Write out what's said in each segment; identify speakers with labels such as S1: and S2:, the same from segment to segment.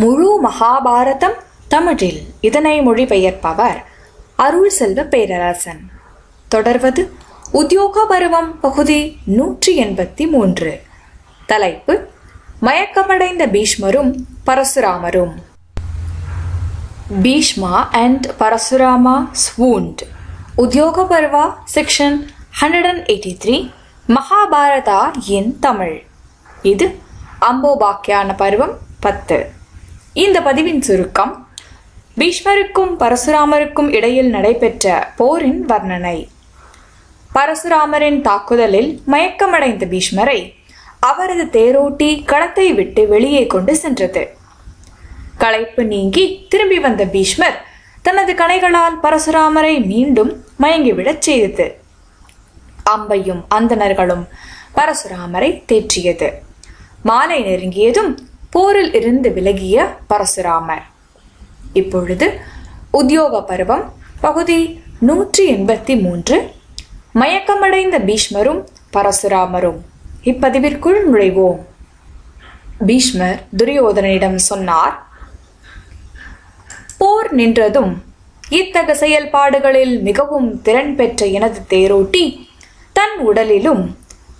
S1: முழு மகாபாரதம் தமிழில். இதனை மொழிபெயர்ப்பவர் அருள் செல்வ பேரரசன். தொடர்வது உத்தியோக பருவம் பகுதி நூற்றி எண்பத்தி மூன்று. தலைப்பு மயக்கமடைந்த பீஷ்மரும் பரசுராமரும். Bhishma and Parashurama ஸ்வூண்ட் Udyoga Parva section hundred and eighty three Mahabharata என் தமிழ். இது அம்போபாக்கியான பருவம் பத்து. இந்த பதிவின் சுருக்கம் பீஷ்மருக்கும் பரசுராமருக்கும் இடையில் நடைபெற்ற போரின் வர்ணனை. பரசுராமரின் தாக்குதலில் மயக்கமடைந்த பீஷ்மரை அவரது தேரோட்டி களத்தை விட்டு வெளியே கொண்டு சென்றது. களைப்பு நீங்கி திரும்பி வந்த பீஷ்மர் தனது கணைகளால் பரசுராமரை மீண்டும் மயங்கிவிடச் செய்தது. அம்பையும் அந்தணர்களும் பரசுராமரை தேற்றியது. மாலை நெருங்கியதும் போரில் இருந்து விலகிய பரசுராமர். இப்பொழுது உத்தியோக பருவம் பகுதி நூற்றி எண்பத்தி மூன்று. மயக்கமடைந்த பீஷ்மரும் பரசுராமரும் இப்பதிவிற்குள் நுழைவோம். பீஷ்மர் துரியோதனிடம் சொன்னார் போர் நின்றதும் இத்தக செயல்பாடுகளில் மிகவும் திறன் பெற்ற எனது தேரோட்டி தன் உடலிலும்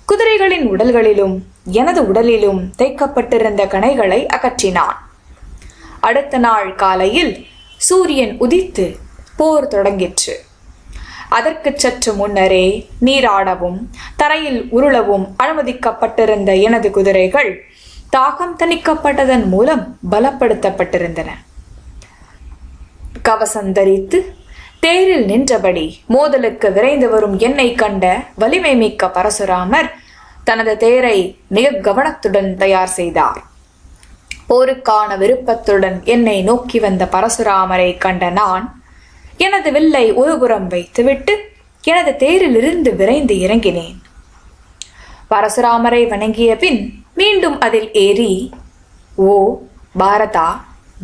S1: குதிரைகளின் உடல்களிலும் எனது உடலிலும் தேய்க்கப்பட்டிருந்த கணைகளை அகற்றினான். அடுத்த நாள் காலையில் சூரியன் உதித்து போர் தொடங்கிற்று. அதற்கு சற்று முன்னரே நீராடவும் தரையில் உருளவும் அனுமதிக்கப்பட்டிருந்த எனது குதிரைகள் தாகம் தணிக்கப்பட்டதன் மூலம் பலப்படுத்தப்பட்டிருந்தன. கவசம் தரித்து தேரில் நின்றபடி மோதலுக்கு விரைந்து வரும் என்னை கண்ட வலிமை மிக்க பரசுராமர் தனது தேரை மிக கவனத்துடன் தயார் செய்தார். போருக்கான விருப்பத்துடன் என்னை நோக்கி வந்த பரசுராமரை கண்ட நான் எனது வில்லை ஒருபுறம் வைத்துவிட்டு எனது தேரிலிருந்து விரைந்து இறங்கினேன். பரசுராமரை வணங்கிய பின் மீண்டும் அதில் ஏறி ஓ பாரதா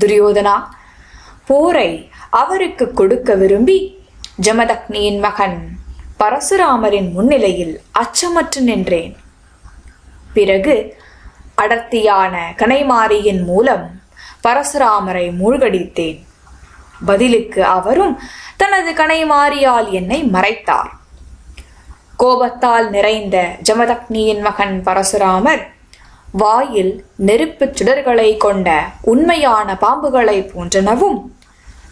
S1: துரியோதனா போரை அவருக்கு கொடுக்க விரும்பி ஜமதக்னியின் மகன் பரசுராமரின் முன்னிலையில் அச்சமற்று நின்றேன். பிறகு அடர்த்தியான கனைமாரியின் மூலம் பரசுராமரை மூழ்கடித்தேன். பதிலுக்கு அவரும் தனது கனைமாரியால் என்னை மறைத்தார். கோபத்தால் நிறைந்த ஜமதக்னியின் மகன் பரசுராமர் வாயில் நெருப்புச் சுடர்களை கொண்ட உண்மையான பாம்புகளை போன்றனவும்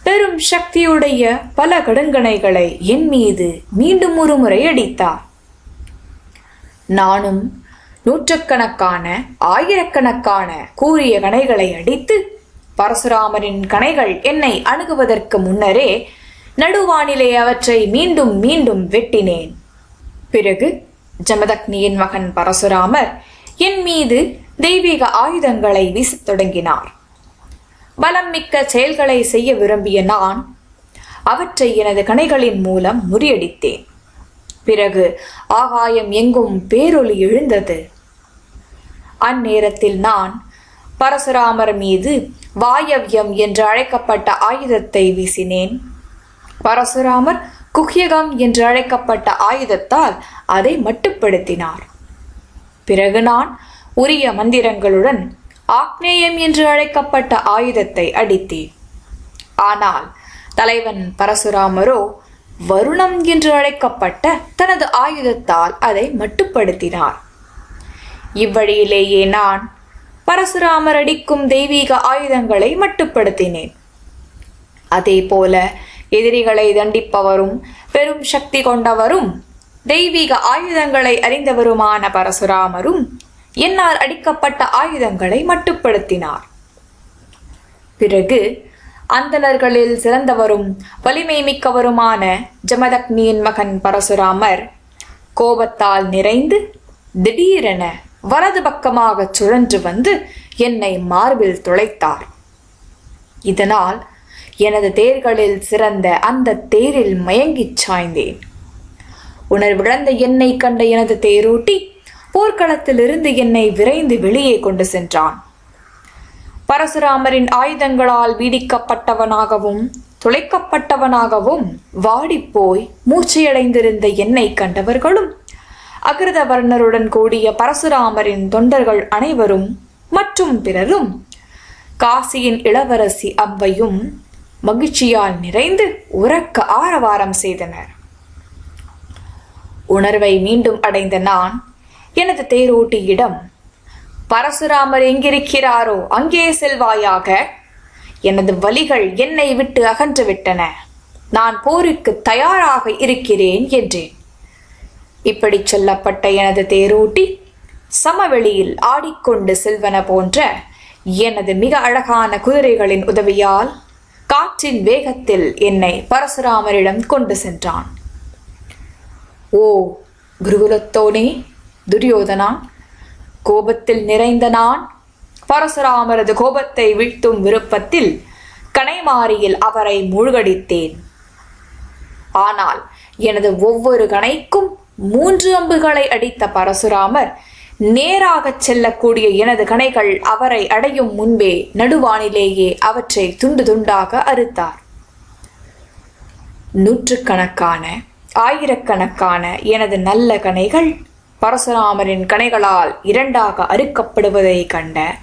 S1: பெரும் சக்தியுடைய பல கடுங்கணைகளை என் மீது மீண்டும் ஒரு முறை அடித்தார். நானும் நூற்றுக்கணக்கான ஆயிரக்கணக்கான கூறிய கணைகளை அடித்து பரசுராமரின் கணைகள் என்னை அணுகுவதற்கு முன்னரே நடுவானிலே அவற்றை மீண்டும் மீண்டும் வெட்டினேன். பிறகு ஜமதக்னியின் மகன் பரசுராமர் என் மீது தெய்வீக ஆயுதங்களை வீசத் தொடங்கினார். பலம் மிக்க செயல்களை செய்ய விரும்பிய நான் அவற்றை எனது கணைகளின் மூலம் முறியடித்தேன். பிறகு ஆகாயம் எங்கும் பேரொளி எழுந்தது. அந்நேரத்தில் நான் பரசுராமர் மீது வாயவ்யம் என்று அழைக்கப்பட்ட ஆயுதத்தை வீசினேன். பரசுராமர் குஹ்யகம் என்று அழைக்கப்பட்ட ஆயுதத்தால் அதை மட்டுப்படுத்தினார். பிறகு நான் உரிய மந்திரங்களுடன் ஆக்னேயம் என்று அழைக்கப்பட்ட ஆயுதத்தை அடித்தேன். ஆனால் தலைவன் பரசுராமரோ வருணம் என்று அழைக்கப்பட்ட தனது ஆயுதத்தால் அதை மட்டுப்படுத்தினார். இவ்வழியிலேயே நான் பரசுராமர் அடிக்கும் தெய்வீக ஆயுதங்களை மட்டுப்படுத்தினேன். அதே போல எதிரிகளை தண்டிப்பவரும் பெரும் சக்தி கொண்டவரும் தெய்வீக ஆயுதங்களை அறிந்தவருமான பரசுராமரும் என்னால் அடிக்கப்பட்ட ஆயுதங்களை மட்டுப்படுத்தினார். பிறகு அந்தணர்களில் சிறந்தவரும் வலிமை மிக்கவருமான ஜமதக்னியின் மகன் பரசுராமர் கோபத்தால் நிறைந்து திடீரென வலது பக்கமாக சுழன்று வந்து என்னை மார்பில் துளைத்தார். இதனால் எனது தேர்களில் சிறந்த அந்த தேரில் மயங்கிச் சாய்ந்தேன். உணர்விழந்த என்னை கண்ட எனது தேரோட்டி போர்க்களத்திலிருந்து என்னை விரைந்து வெளியே கொண்டு சென்றான். பரசுராமரின் ஆயுதங்களால் வீடிக்கப்பட்டவனாகவும் துளைக்கப்பட்டவனாகவும் வாடிப்போய் மூச்சையடைந்திருந்த என்னை கண்டவர்களும் அகிருதவர்ணருடன் கூடிய பரசுராமரின் தொண்டர்கள் அனைவரும் மற்றும் பிறரும் காசியின் இளவரசி அவ்வையும் மகிழ்ச்சியால் நிறைந்து உறக்க ஆரவாரம் செய்தனர். உணர்வை மீண்டும் அடைந்த நான் எனது தேரோட்டியிடம் பரசுராமர் எங்கிருக்கிறாரோ அங்கே செல்வாயாக. எனது வலிகள் என்னை விட்டு அகன்று விட்டன. நான் போருக்கு தயாராக இருக்கிறேன் என்றேன். இப்படி சொல்லப்பட்ட எனது தேரோட்டி சமவெளியில் ஆடிக்கொண்டு செல்வன போன்ற எனது மிக அழகான குதிரைகளின் உதவியால் காற்றின் வேகத்தில் என்னை பரசுராமரிடம் கொண்டு சென்றான். ஓ குருகுலத்தோனே துரியோதனா கோபத்தில் நிறைந்த நான் பரசுராமரது கோபத்தை வீழ்த்தும் விருப்பத்தில் கனைமாரியில் அவரை மூழ்கடித்தேன். ஆனால் எனது ஒவ்வொரு கணைக்கும் மூன்று அம்புகளை அடித்த பரசுராமர் நேராகச் செல்லக்கூடிய எனது கணைகள் அவரை அடையும் முன்பே நடுவானிலேயே அவற்றை துண்டு துண்டாக அறுத்தார். நூற்றுக்கணக்கான ஆயிரக்கணக்கான எனது நல்ல கணைகள் பரசுராமரின் கணைகளால் இரண்டாக அறுக்கப்படுவதை கண்ட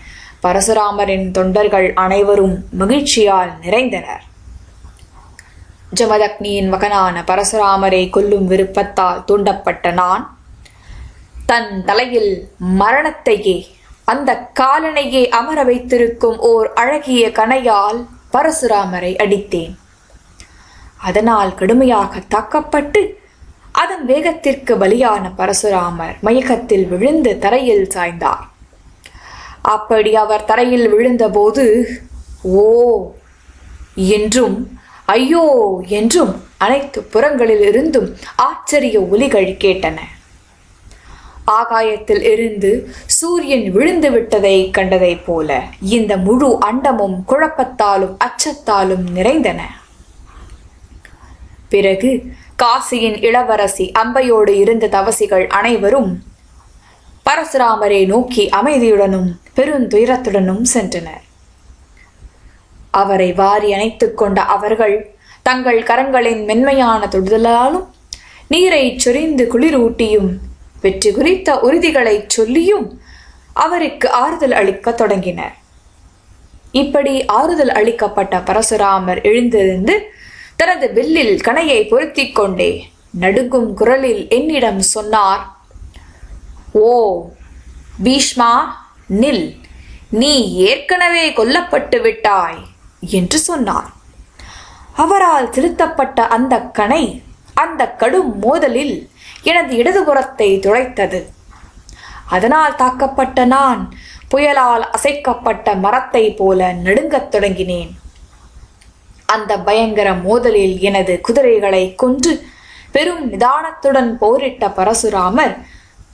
S1: பரசுராமரின் தொண்டர்கள் அனைவரும் மகிழ்ச்சியால் நிறைந்தனர். ஜமதக்னியின் மகனான பரசுராமரை கொல்லும் விருப்பத்தால் தூண்டப்பட்ட நான் தன் தலையில் மரணத்தையே அந்த காலனையே அமர வைத்திருக்கும் ஓர் அழகிய கணையால் பரசுராமரை அடித்தேன். அதனால் கடுமையாக தாக்கப்பட்டு அதன் வேகத்திற்கு பலியான பரசுராமர் மயக்கத்தில் விழுந்து தரையில் சாய்ந்தார். அப்படி அவர் தரையில் விழுந்தபோது ஓ! என்றும் ஐயோ என்றும் அனைத்து புறங்களில் இருந்தும் ஆச்சரிய ஒலிகள் கேட்டன. ஆகாயத்தில் இருந்து சூரியன் விழுந்து விட்டதை கண்டதைப் போல இந்த முழு அண்டமும் குழப்பத்தாலும் அச்சத்தாலும் நிறைந்தன. பிறகு காசியின் இளவரசி அம்பையோடு இருந்த தவசிகள் அனைவரும் பரசுராமரை நோக்கி அமைதியுடனும் பெருந்துயரத்துடனும் சென்றனர். அவரை வாரி அணைத்துக் கொண்ட அவர்கள் தங்கள் கரங்களின் மென்மையான தொடுதலாலும் நீரை சொரிந்து குளிரூட்டியும் வெற்றி குறித்த உறுதிகளை சொல்லியும் அவருக்கு ஆறுதல் அளிக்க தொடங்கினர். இப்படி ஆறுதல் அளிக்கப்பட்ட பரசுராமர் எழுந்திருந்து தனது வில்லில் கணையை பொருத்திக் கொண்டே நடுங்கும் குரலில் என்னிடம் சொன்னார் ஓ பீஷ்மா நில் நீ ஏற்கனவே கொல்லப்பட்டு விட்டாய். என்று சொன்னார். அவரால் திருத்தப்பட்ட அந்த கணை அந்த கடும் மோதலில் எனது இடதுபுறத்தை துளைத்தது. அதனால் தாக்கப்பட்ட நான் புயலால் அசைக்கப்பட்ட மரத்தை போல நடுங்கத் தொடங்கினேன். அந்த பயங்கர மோதலில் எனது குதிரைகளை கொன்று பெரும் நிதானத்துடன் போரிட்ட பரசுராமர்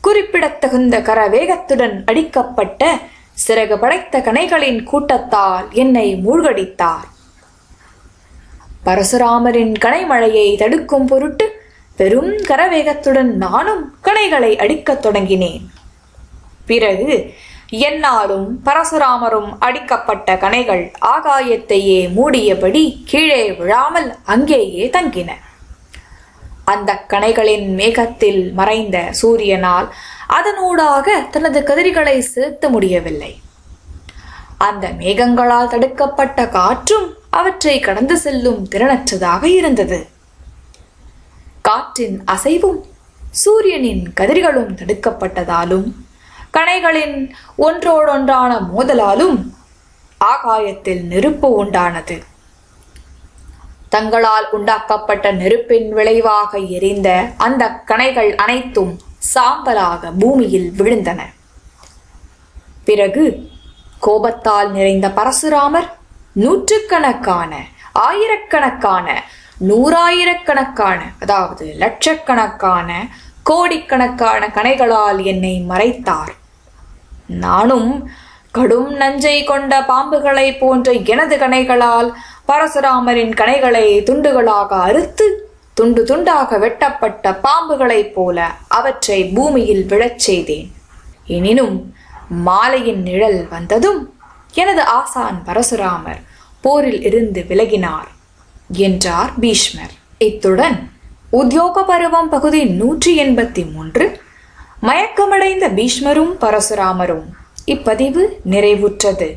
S1: குறிப்பிடத்தகுந்த கரவேகத்துடன் அடிக்கப்பட்ட சிறகு படைத்த கணைகளின் கூட்டத்தால் என்னை மூழ்கடித்தார். பரசுராமரின் கனைமழையை தடுக்கும் பொருட்டு பெரும் கரவேகத்துடன் நானும் கணைகளை அடிக்கத் தொடங்கினேன். பிறகு என்னாலும் பரசுராமரும் அடிக்கப்பட்ட கணைகள் ஆகாயத்தையே மூடியபடி கீழே விழாமல் அங்கேயே தங்கின. அந்த கணைகளின் மேகத்தில் மறைந்த சூரியனால் அதனூடாக தனது கதிர்களை செலுத்த முடியவில்லை. அந்த மேகங்களால் தடுக்கப்பட்ட காற்றும் அவற்றை கடந்து செல்லும் திறனற்றதாக இருந்தது. காற்றின் அசைவும் சூரியனின் கதிர்களும் தடுக்கப்பட்டதாலும் கணைகளின் ஒன்றோடொன்றான மோதலாலும் ஆகாயத்தில் நெருப்பு உண்டானது. தங்களால் உண்டாக்கப்பட்ட நெருப்பின் விளைவாக எரிந்த அந்த கணைகள் அனைத்தும் சாம்பலாக பூமியில் விழுந்தன. பிறகு கோபத்தால் நிறைந்த பரசுராமர் நூற்றுக்கணக்கான ஆயிரக்கணக்கான நூறாயிரக்கணக்கான அதாவது லட்சக்கணக்கான கோடிக்கணக்கான கணைகளால் என்னை மறைத்தார். நானும் கடும் நஞ்சை கொண்ட பாம்புகளை போன்ற எனது கணைகளால் பரசுராமரின் கணைகளை துண்டுகளாக அறுத்து துண்டு துண்டாக வெட்டப்பட்ட பாம்புகளைப் போல அவற்றை பூமியில் விழச் செய்தேன். எனினும் மாலையின் நிழல் வந்ததும் எனது ஆசான் பரசுராமர் போரில் இருந்து விலகினார் என்றார் பீஷ்மர். இத்துடன் உத்தியோக பருவம் பகுதி நூற்றி எண்பத்தி மூன்று. மயக்கமடைந்த பீஷ்மரும் பரசுராமரும் இப்பதிவு நிறைவுற்றது.